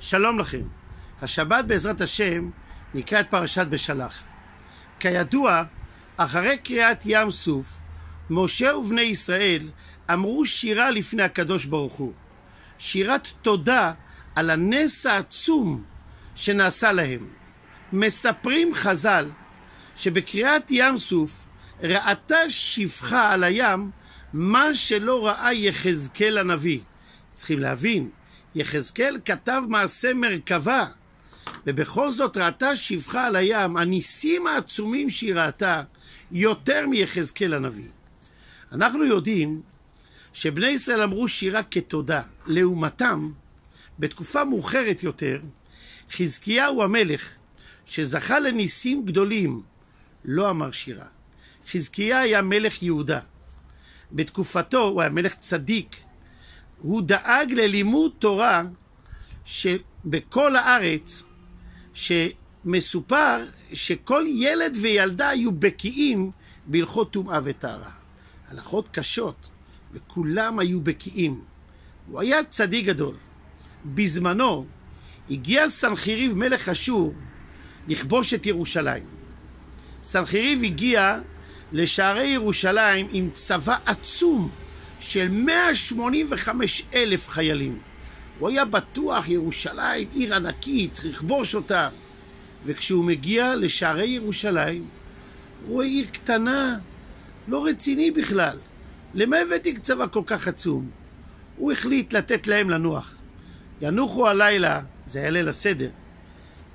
שלום לכם. השבת בעזרת השם נקרא את פרשת בשלח. כידוע, אחרי קריאת ים סוף, משה ובני ישראל אמרו שירה לפני הקדוש ברוך הוא. שירת תודה על הנס העצום שנעשה להם. מספרים חז"ל שבקריאת ים סוף ראתה שפחה על הים מה שלא ראה יחזקאל הנביא. צריכים להבין, יחזקאל כתב מעשה מרכבה, ובכל זאת ראתה שפחה על הים, הניסים העצומים שהיא ראתה, יותר מיחזקאל הנביא. אנחנו יודעים שבני ישראל אמרו שירה כתודה. לעומתם, בתקופה מאוחרת יותר, חזקיהו המלך, שזכה לניסים גדולים, לא אמר שירה. חזקיה היה מלך יהודה. בתקופתו, הוא היה מלך צדיק, הוא דאג ללימוד תורה שבכל הארץ, שמסופר שכל ילד וילדה היו בקיאים בהלכות טומאה וטהרה. הלכות קשות, וכולם היו בקיאים. הוא היה צדיק גדול. בזמנו הגיע סנחריב מלך אשור לכבוש את ירושלים. סנחריב הגיע לשערי ירושלים עם צבא עצום של 185 אלף חיילים. הוא היה בטוח, ירושלים, עיר ענקית, צריך לכבוש אותה. וכשהוא מגיע לשערי ירושלים, הוא רואה עיר קטנה, לא רציני בכלל. למה הבאתי צבא כל כך עצום? הוא החליט לתת להם לנוח. ינוחו הלילה, זה היה ליל הסדר.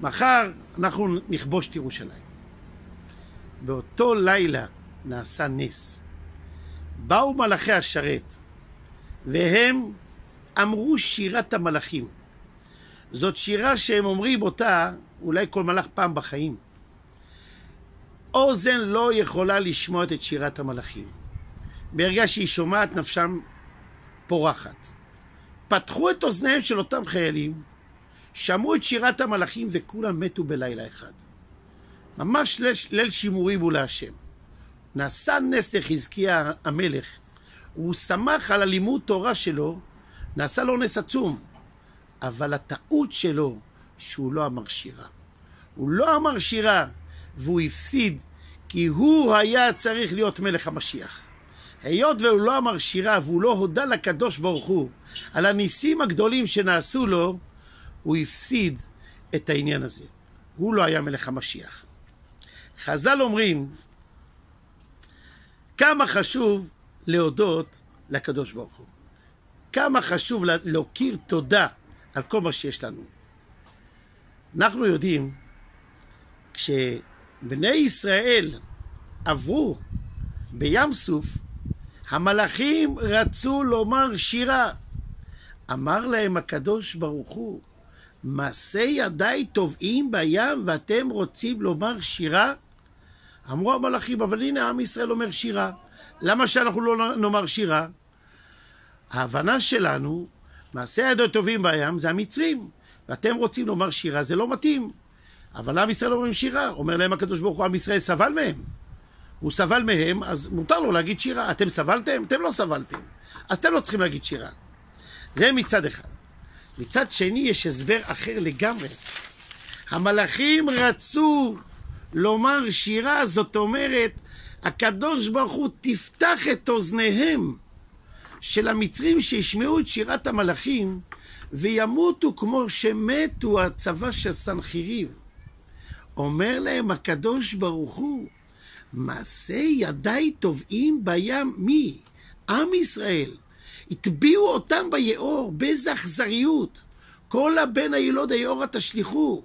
מחר אנחנו נכבוש את ירושלים. באותו לילה נעשה נס. באו מלאכי השרת, והם אמרו שירת המלאכים. זאת שירה שהם אומרים אותה אולי כל מלאך פעם בחיים. אוזן לא יכולה לשמוע את שירת המלאכים. ברגע שהיא שומעת נפשם פורחת. פתחו את אוזניהם של אותם חיילים, שמעו את שירת המלאכים וכולם מתו בלילה אחד. ממש ליל, ליל שימורים הוא להשם. נעשה נס לחזקיה המלך, הוא שמח על הלימוד תורה שלו, נעשה לו נס עצום. אבל הטעות שלו, שהוא לא אמר שירה. הוא לא אמר שירה, והוא הפסיד, כי הוא היה צריך להיות מלך המשיח. היות והוא לא אמר שירה, והוא לא הודה לקדוש ברוך הוא על הניסים הגדולים שנעשו לו, הוא הפסיד את העניין הזה. הוא לא היה מלך המשיח. חז"ל אומרים כמה חשוב להודות לקדוש ברוך הוא. כמה חשוב להכיר תודה על כל מה שיש לנו. אנחנו יודעים, כשבני ישראל עברו בים סוף, המלאכים רצו לומר שירה. אמר להם הקדוש ברוך הוא, מעשה ידיי טובעים בים ואתם רוצים לומר שירה? אמרו המלאכים, אבל הנה עם ישראל אומר שירה. למה שאנחנו לא נאמר שירה? ההבנה שלנו, מעשה ידו טובים בים זה המצרים. ואתם רוצים לומר שירה, זה לא מתאים. אבל עם ישראל אומרים שירה. אומר להם הקדוש ברוך הוא, עם ישראל סבל מהם. הוא סבל מהם, אז מותר לו להגיד שירה. אתם סבלתם? אתם לא סבלתם. אז אתם לא צריכים להגיד שירה. זה מצד אחד. מצד שני יש הסבר אחר לגמרי. המלאכים רצו לומר שירה, זאת אומרת, הקדוש ברוך הוא תפתח את אוזניהם של המצרים שישמעו את שירת המלאכים וימותו כמו שמתו הצבא של סנחריב. אומר להם הקדוש ברוך הוא, מעשה ידיי טובעים בים, מי? עם ישראל. הטביעו אותם ביאור, באיזה אכזריות. כל הבן הילוד היאורה תשליכו.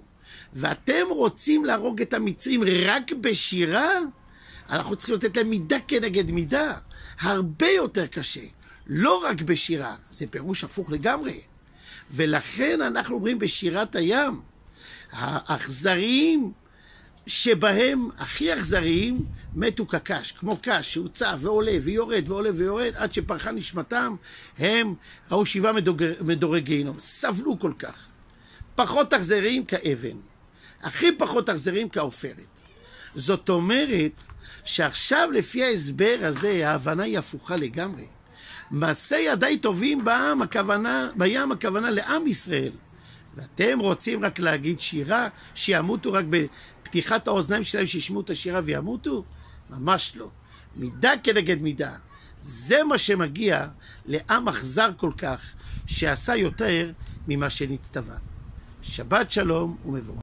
ואתם רוצים להרוג את המצרים רק בשירה? אנחנו צריכים לתת להם מידה כנגד מידה. הרבה יותר קשה. לא רק בשירה, זה פירוש הפוך לגמרי. ולכן אנחנו אומרים בשירת הים, האכזריים שבהם הכי אכזריים מתו כקש, כמו קש שהוצא ועולה ויורד ועולה ויורד עד שפרחה נשמתם, הם ראו שבעה מדורי גיהינום, סבלו כל כך. פחות אכזריים כאבן, הכי פחות אכזריים כעופרת. זאת אומרת שעכשיו לפי ההסבר הזה ההבנה היא הפוכה לגמרי. מעשה ידיי טובים בעם, הכוונה, בים הכוונה לעם ישראל. ואתם רוצים רק להגיד שירה, שימותו רק בפתיחת האוזניים שלהם, שישמעו את השירה וימותו? ממש לא. מידה כנגד מידה. זה מה שמגיע לעם אכזר כל כך, שעשה יותר ממה שנצטווה. שבת שלום ומבורך.